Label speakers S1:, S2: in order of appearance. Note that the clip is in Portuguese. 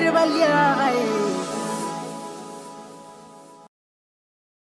S1: trabalhar